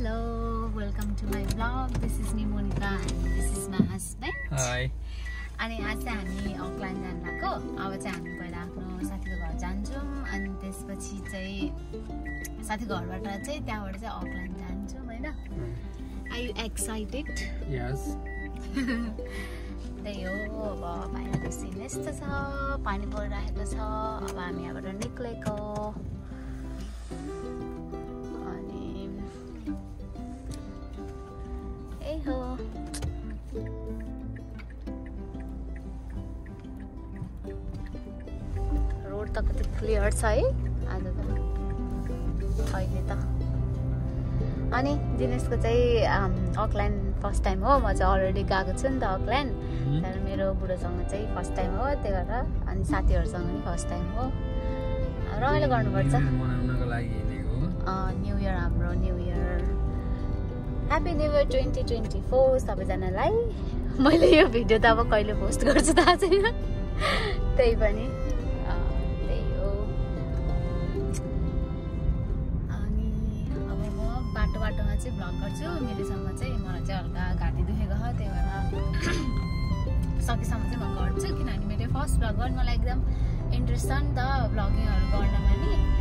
Hello, welcome to my vlog. This is me Monica and this is my husband. Hi अनि आज चाहिँ हामी Auckland जानु भएको। अब चाहिँ हामी पहिला आफ्नो साथीको घर जान्छौँ अनि त्यसपछि चाहिँ साथीको घरबाट चाहिँ त्यहाँबाट चाहिँ अकल्यान्ड जान्छौँ होइन? आई यु एक्साइटेड त्यही हो अब बाहिरको सिन यस्तो छ पानी परिरहेको छ अब हामी यहाँबाट निक्लेको। हो रोड त कति क्लियर छ है। आज त अहिले त। अनि दिनेशको चाहिँ अकल्यान्ड फर्स्ट टाइम हो। म चाहिँ अलरेडी गएको छु नि त अकल्यान्ड तर मेरो बुढोसँग चाहिँ फर्स्ट टाइम हो त्यही भएर अनि साथीहरूसँग पनि फर्स्ट टाइम हो। रमाइलो गर्नुपर्छ। न्यु इयर हाम्रो new year happy new year twenty twenty four सबैजनालाई। मैले यो भिडियो त अब कहिले पोस्ट गर्छु थाहा छैन। त्यही पनि। त्यही हो। अनि अब म बाटो बाटोमा चाहिँ भ्लग गर्छु। मेरोसँग चाहिँ मलाई चाहिँ हल्का घाँटी दुखेको छ त्यही भएर सकेसम्म चाहिँ म गर्छु। किनभने मेरो फर्स्ट भ्लग गर्नु मलाई एकदम इन्ट्रेस्ट छ नि त भ्लगिङहरू गर्नमा नि।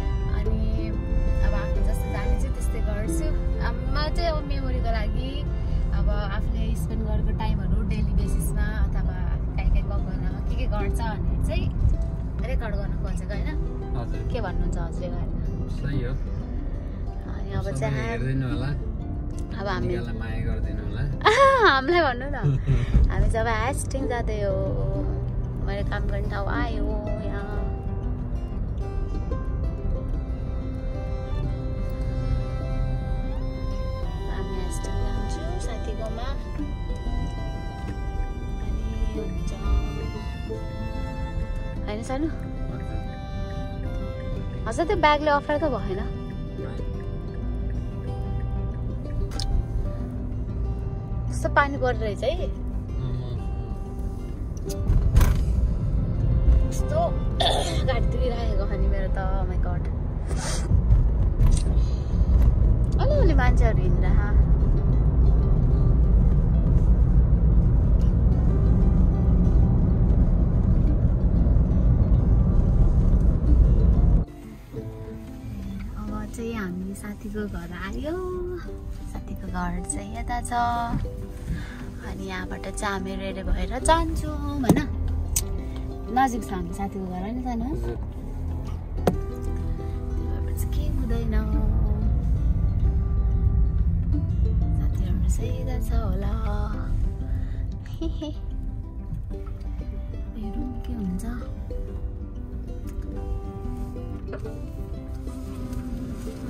अब आफू जस्तो जाने चाहिँ त्यस्तै गर्छु। अब म चाहिँ अब मेमोरीको लागि अब आफूले स्पेन्ड गरेको टाइमहरू डेली बेसिसमा अथवा काहीँ काहीँ गएको बेलामा के के गर्छ भनेर चाहिँ रेकर्ड गर्न खोजेको होइन? के भन्नुहुन्छ हजुरले गरेर सही हो। अनि अब चाहिँ अब हामी हामीलाई भन्नु न। हामी जब ह्यास्टिङ जाँदै हो मैले काम गर्ने ठाउँ आयो। होइन सानो? हजुर त्यो ब्यागले अप्ठ्यारो त भएन। कस्तो पानी परिरहेछ है? कस्तो घाँटी दुखिरहेको छ नि मेरो त गड अलिअलि मान्छेहरू हिँडिरह साथीको घर आयो। साथीको घर चाहिँ यता छ। अनि यहाँबाट चाहिँ हामी रेडी भएर जान्छौँ होइन नजिक छ हामी साथीको घर होइन जानु केही हुँदैन? चाहिँ छ होला। हेरौँ के हुन्छ।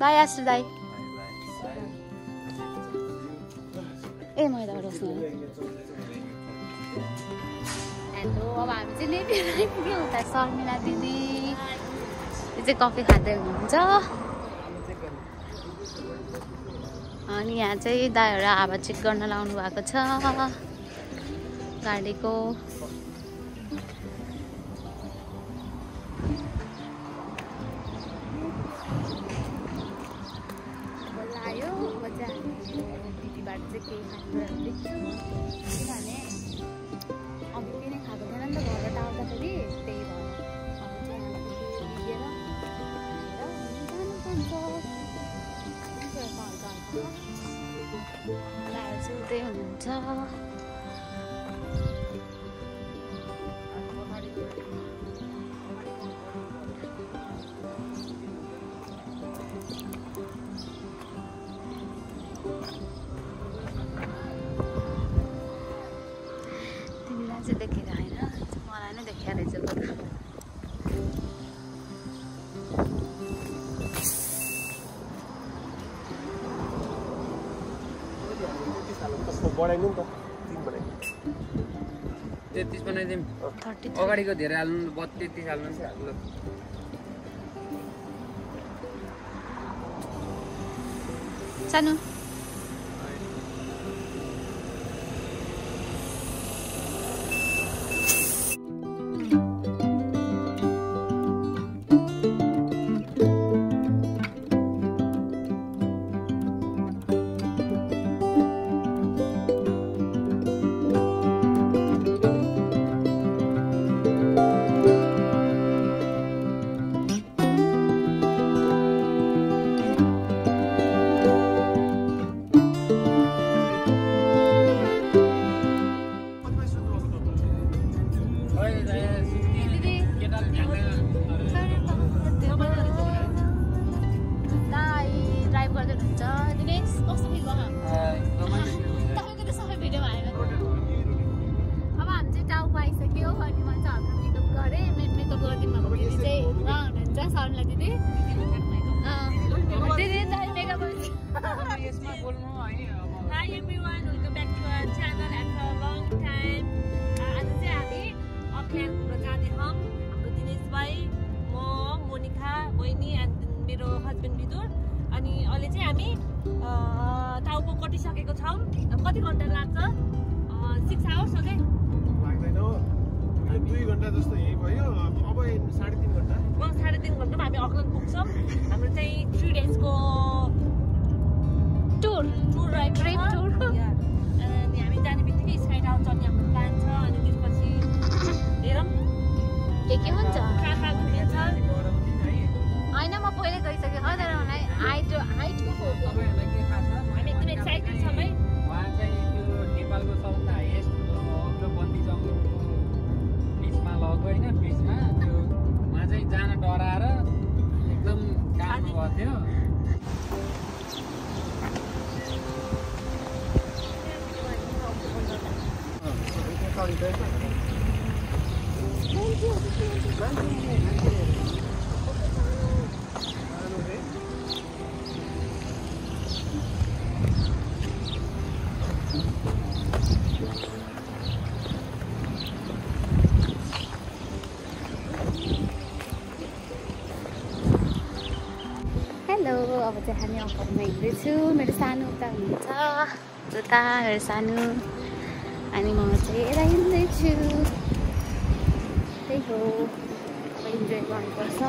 बाई आश्री दाई ए मैले हेलो अब हामी चाहिँ लेटेर आइपुग्यो उता शर्मिला दिदी। चाहिँ कफी खाँदै हुनुहुन्छ। अनि यहाँ चाहिँ दाईहरू हावा चेक गर्न लाउनु भएको छ। गाडीको लायो अब चाहिँ दिदीबाट चाहिँ केही खानेकुराहरू देख्छौँ किनभने अब केही नै खाएको थिएन नि त घरबाट आउँदाखेरि त्यही भयो अब चाहिँ खाएर जानुपर्छ उतै हुनुहुन्छ बढाइदिउँ नि त। तिन बनाइदिउँ। तेत्तिस बनाइदिउँ। अगाडिको धेरै हाल्नु बत्ती तेत्तिस हाल्नु। ल सानो। Time. Uh, आज चाहिँ हामी अख्यान घुम्न जाँदैछौँ हाम्रो दिनेश भाइ म मोनिका बहिनी एन्ड मेरो हस्बेन्ड विदुर अनि अहिले चाहिँ हामी टाउको कटिसकेको छौँ। कति घन्टा लाग्छ? सिक्स आवर्स हो। क्या लाग्दैन दुई घन्टा जस्तो यही भयो। साढे तिन घन्टा। म साढे तिन घन्टामा हामी अक्लन पुग्छौँ। हाम्रो चाहिँ थ्री डेजको टुर टुर Trip छ। अब चाहिँ हामी अफरमा हिँड्दैछु। मेरो सानो उता हुनुहुन्छ उता मेरो सानो। अनि म चाहिँ यता हिँड्दैछु। त्यही हो अब इन्जोय गर्नुपर्छ।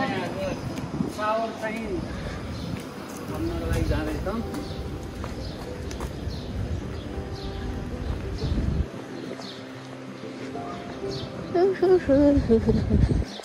呵呵呵呵呵呵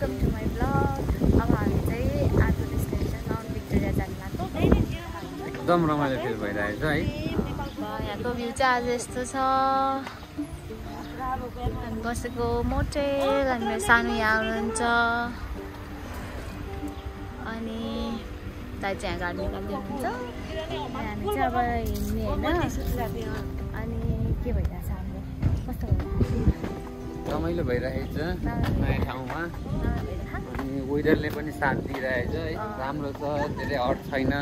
वेलकम टु माई ब्लग अब हामी चाहिँ आज डेस्टिनेसन माउन्ट भिक्टोरिया जानु लाग्छौँ एकदम रमाइलो फिल भइरहेछ है। यहाँको भ्यू चाहिँ आज यस्तो छ। हामी बसेको मोटेल अनि मेरो सानो यहाँ हुनुहुन्छ अनि दाइ चाहिँ यहाँ गाडी निकाल्दै हुनुहुन्छ हामी चाहिँ अब हिँड्ने होइन। अनि के हाम्रो भइरहेछ? रमाइलो भइरहेछ नयाँ ठाउँमा। अनि वेदरले पनि साथ दिइरहेछ है। राम्रो छ धेरै हट छैन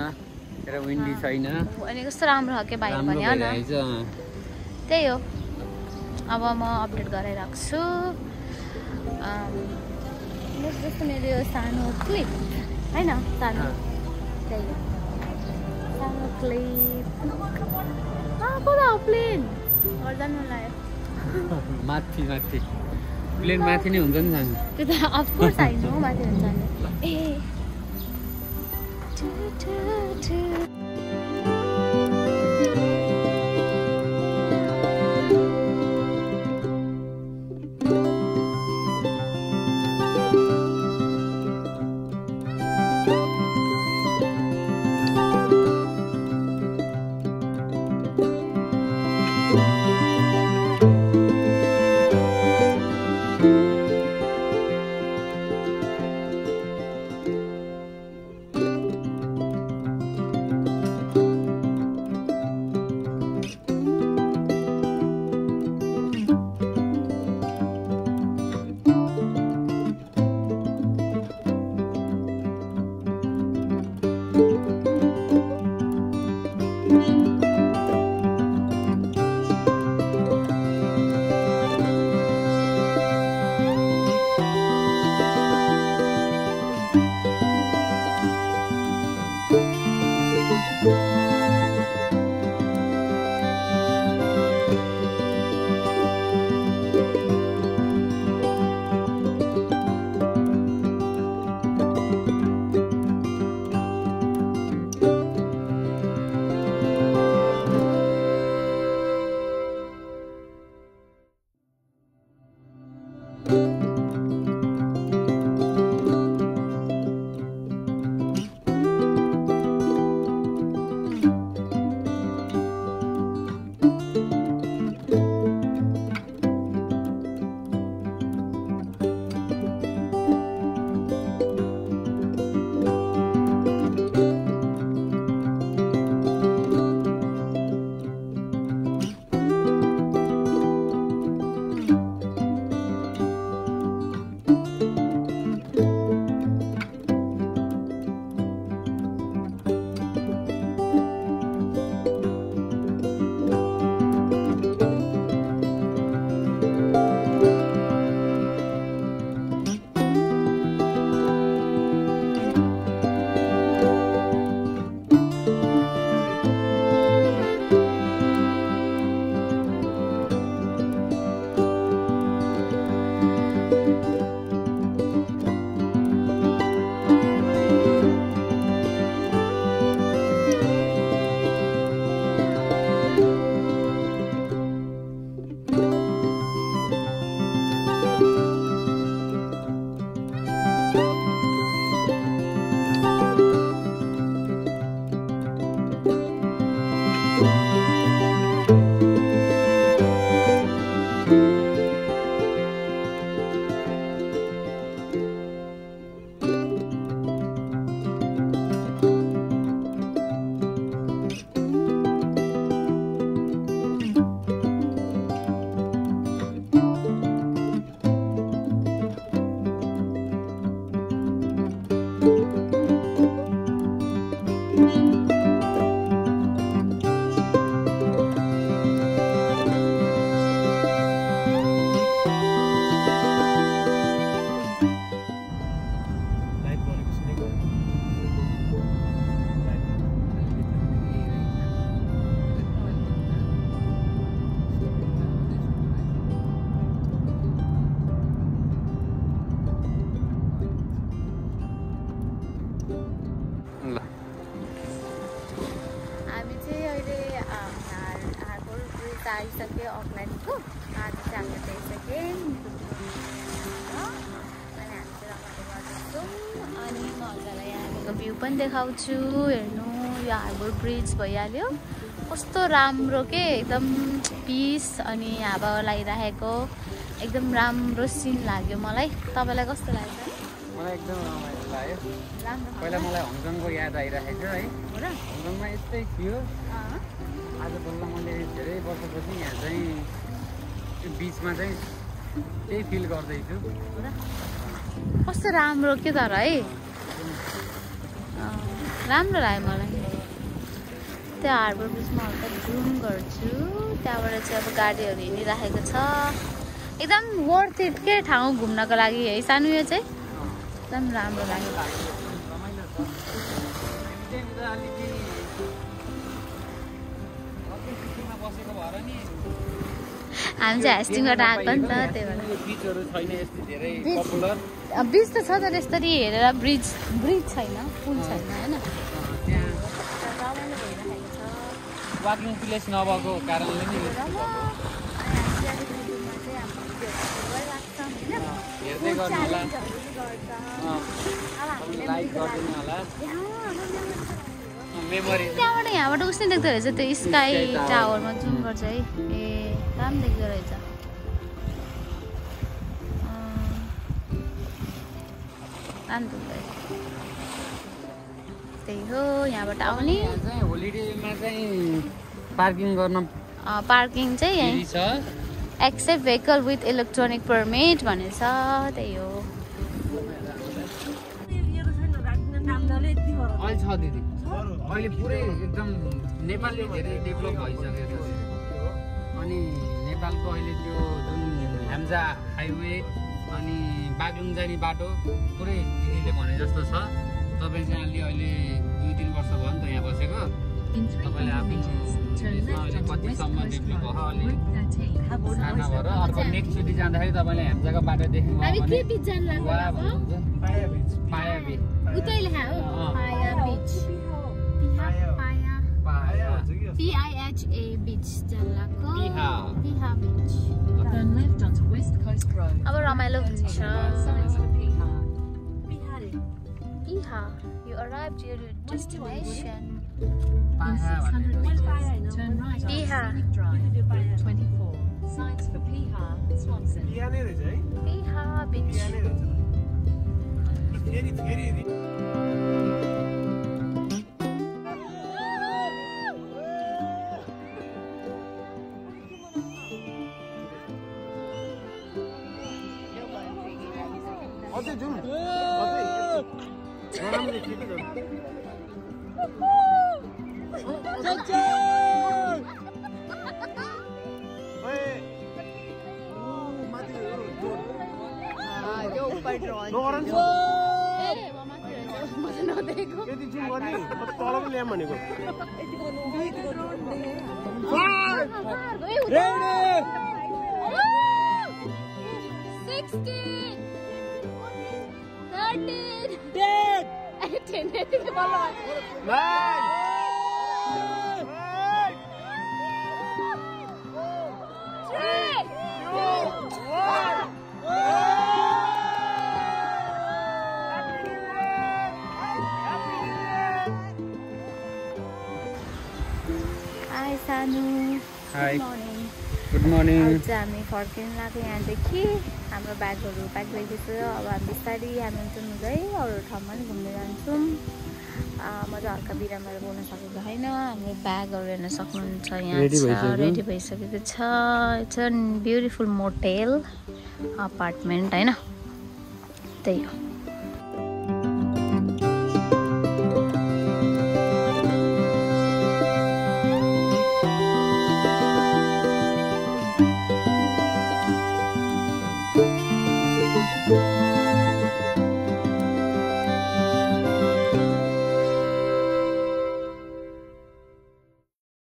धेरै विन्डी छैन। अनि कस्तो राम्रो पनि हो न? भइरहेछ। त्यही हो। अब म अपडेट गराइराख्छु। जस्तो मेरो यो सानो क्लिप होइन? सानो। त्यही हो। सानो क्लिप कता हो प्लेन गर्दा लाग्यो। माथि माथि। प्लेन माथि नै हुन्छ नि जानु त्यो त अफकोर्स हो माथि हुन्छ नि। ए। त आइसक्यो अकल्यान्डको आज चाहिँ चाहिँ सेकेन्ड अनि हामी चाहिँ रमाइलो गर्दैछौँ अनि म हजुरलाई यहाँको भ्यू पनि देखाउँछु हेर्नु यो हार्बर ब्रिज भइहाल्यो। कस्तो राम्रो के एकदम पिस अनि हावा लगाइराखेको एकदम राम्रो सिन लाग्यो मलाई। तपाईँलाई कस्तो लाग्छ मलाई एकदम रमाइलो लाग्यो। पहिला मलाई हङकङको याद आइरहेको छ है। हङकङमा यस्तै थियो। आज बल्ल मैले धेरै वर्षपछि यहाँ चाहिँ त्यो बिचमा चाहिँ त्यही फिल गर्दैछु? कस्तो राम्रो के तर है? राम्रो लाग्यो मलाई। त्यो हार्बर ब्रिजमा हल्का घुम गर्छु। त्यहाँबाट चाहिँ अब गाडीहरू हिँडिराखेको छ। एकदम वर्थ इट के ठाउँ घुम्नको लागि है? सानो यो चाहिँ। एकदम राम्रो लाग्यो। हामी चाहिँ ह्यास्टिङबाट आएको नि त त्यही भएर। यो बिचहरू छैन यस्तो धेरै बिच- पपुलर अब ब्रिज त छ तर यसरी हेरेर ब्रिज ब्रिज छैन पुल छैन होइन? वाकिङ प्लेस नभएको कारणले नि हेर्दै गर्नु होला। लाइक गरिदिनु होला। त्यहाँबाट यहाँबाट उस्तै देख्दो रहेछ त्यो स्काई स्काई टावर। टावरमा जुम गर्छ है ए राम्रो देख्दो रहेछ। अँ, राम्रो देख्दो रहेछ। त्यही हो यहाँबाट आउने। होलिडेमा चाहिँ पार्किङ गर्न पार्किङ चाहिँ यहीँ छ। Except vehicle with electronic permit भनेर छ त्यही हो। अहिले पुरै एकदम नेपालले धेरै डेभलप भइसकेको छ। अनि नेपालको अहिले त्यो जुन ह्याम्जा हाइवे अनि बागलुङ जाने बाटो पुरै दिदीले भने जस्तो छ। तपाईँ चाहिँ अलि अहिले दुई तिन वर्ष भयो नि त यहाँ बसेको। तपाईँले आफ्नो कतिसम्म डेभलप भयो अलि थाहा नभएर अर्को नेक्स्ट सिटी जाँदाखेरि तपाईँले ह्याम्जाको बाटो देख्नु Payo. P-I-H-A beach. Jalako. Piha. Piha beach. Left onto West Coast Road. আবার আমায় লোক Piha. You arrived at your destination. Turn right on Scenic Drive, 24. Signs for Piha, Swanson. Piha, Piha beach. Piha, Piha. यति zoom गर्ने तल पनि ल्याऊँ भनेको Sixteen, Hi. Good morning हामी फर्किनु लाग्यो यहाँदेखि। हाम्रो ब्यागहरू प्याक भइदिएको अब हामी बिस्तारै हेमिल्टन हुँदै अरू ठाउँमा पनि घुम्न जान्छौँ। म चाहिँ हल्का बिरामहरू बोल्न सकेको छैन। हाम्रो ब्यागहरू हेर्न सक्नुहुन्छ यहाँ भइसक्यो? रेडी भइसकेको छ। It's a beautiful motel apartment होइन? त्यही हो।